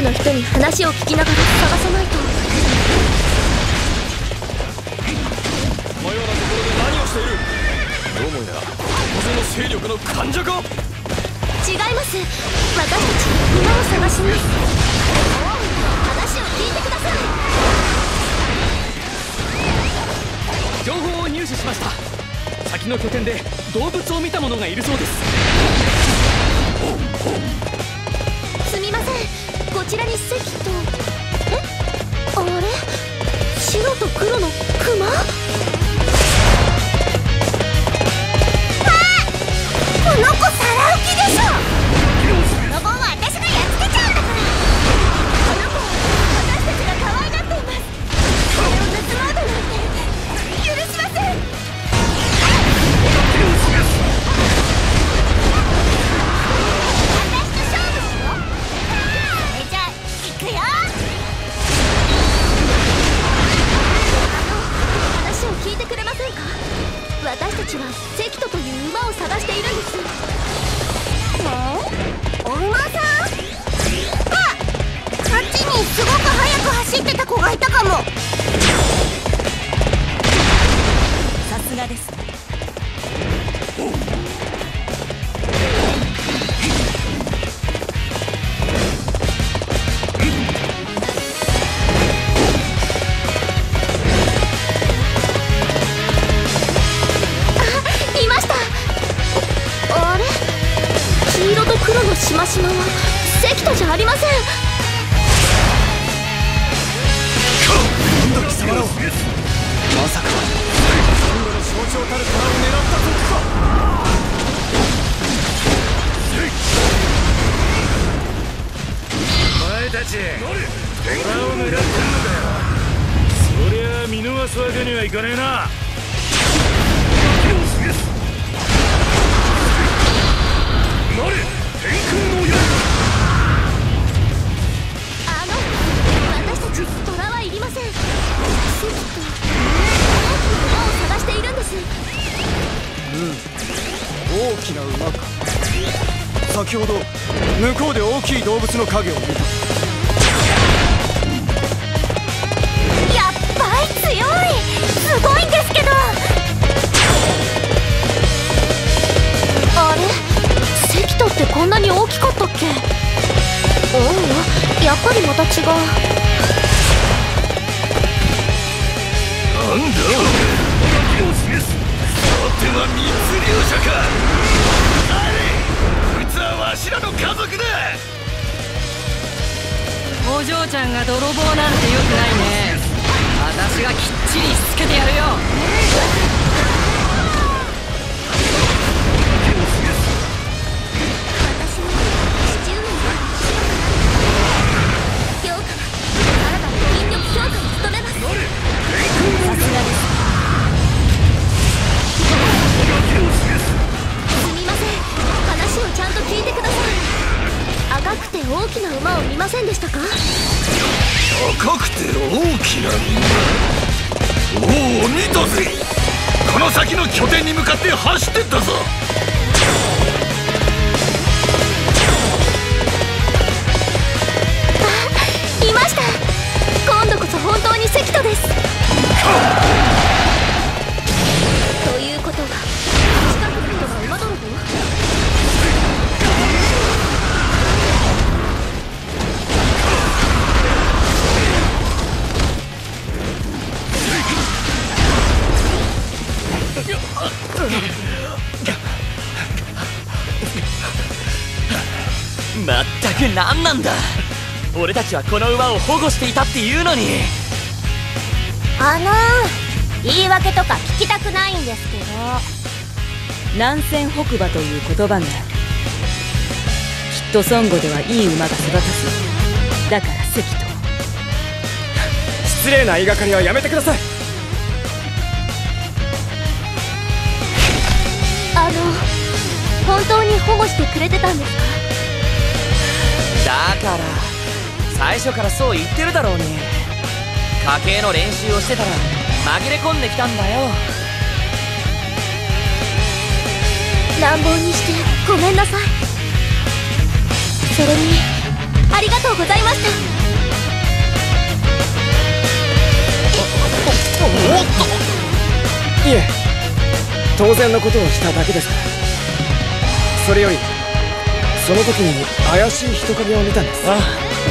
くの人に話を聞きながら探さないと。このようなところで何をしている？どうもや？風の勢力の患者か？違います。私たち馬を探しに。話を聞いてください。情報を入手しました。先の拠点で動物を見た者がいるそうです。すみませんこちらに席とえ？あれ？白と黒のクマこの子さらう気でしょ！ちは関戸という馬を探しているんです。お馬さん。ああっちにすごく速く走ってた子がいたかも。さすがです。向こうで大きい動物の影を見たやっぱり強いすごいんですけど。あれ？関戸ってこんなに大きかったっけ？おうやっぱりまた違うなんだ？さては密漁者からの家族だ。お嬢ちゃんが泥棒なんてよくないね。私がきっちりしつけてやるよ。高くて大きなおお鬼だぜ。この先の拠点に向かって走ってったぞ。あいました。今度こそ本当に関戸です。まったく何なんだ。俺たちはこの馬を保護していたっていうのに。あのー言い訳とか聞きたくないんですけど。南仙北馬という言葉があるきっと孫悟ではいい馬が育たずだから関と。失礼な言いがかりはやめてください。あの本当に保護してくれてたんですか？だから最初からそう言ってるだろうに家系の練習をしてたら紛れ込んできたんだよ。乱暴にしてごめんなさい。それにありがとうございました。いえ当然のことをしただけですからそれよりその時に怪しい人影を見たんです。ああ。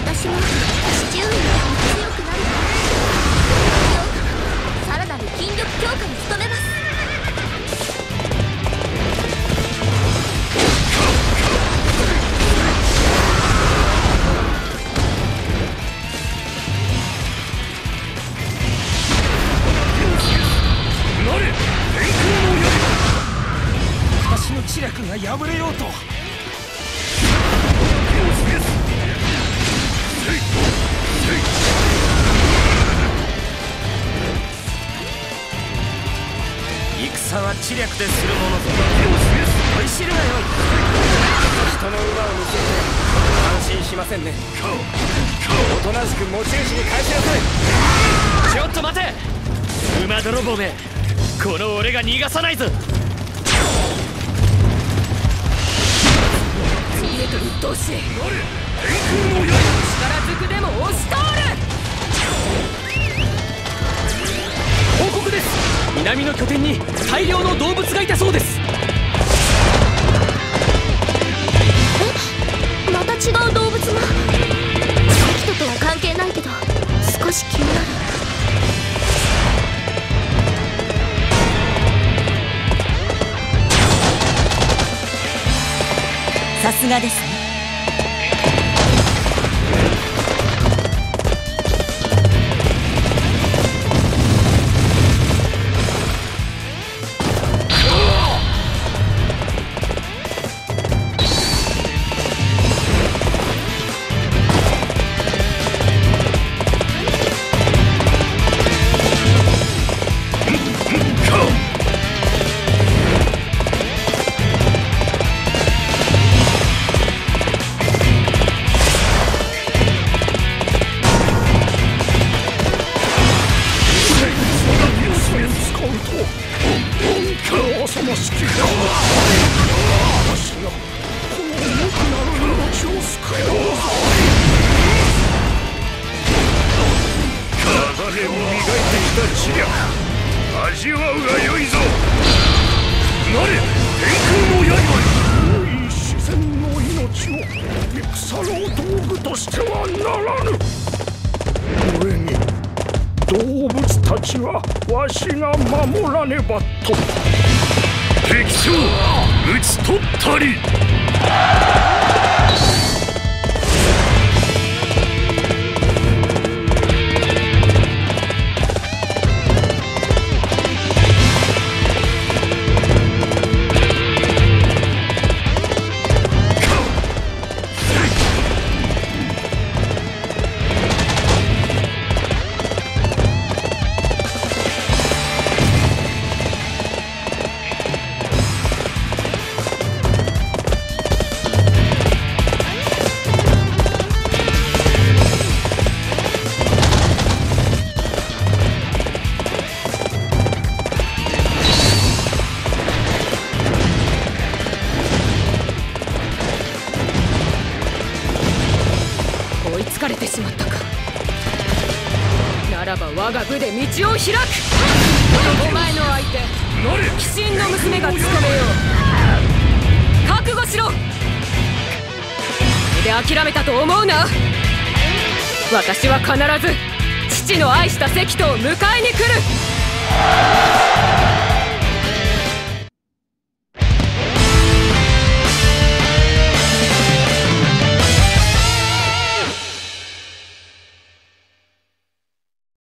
私も。戦は知略でするものぞ手を示すおい知るがよい人の馬を見せて安心しませんね。おとなしく持ち主に返しなさい。ちょっと待て。馬泥棒め。この俺が逃がさないぞ。し力ずくでも押し通る南の拠点に大量の動物がいたそうです。また違う動物が？さっきととは関係ないけど少し気になる。さすがです味わうがよいぞ。なれ天空の刃よい自然の命を戦の道具としてはならぬ。故に動物たちはわしが守らねばと。敵将討ち取ったり。が部で道を開く。お前の相手鬼神の娘が務めよう。覚悟しろ。これで諦めたと思うな。私は必ず父の愛した関とを迎えに来る。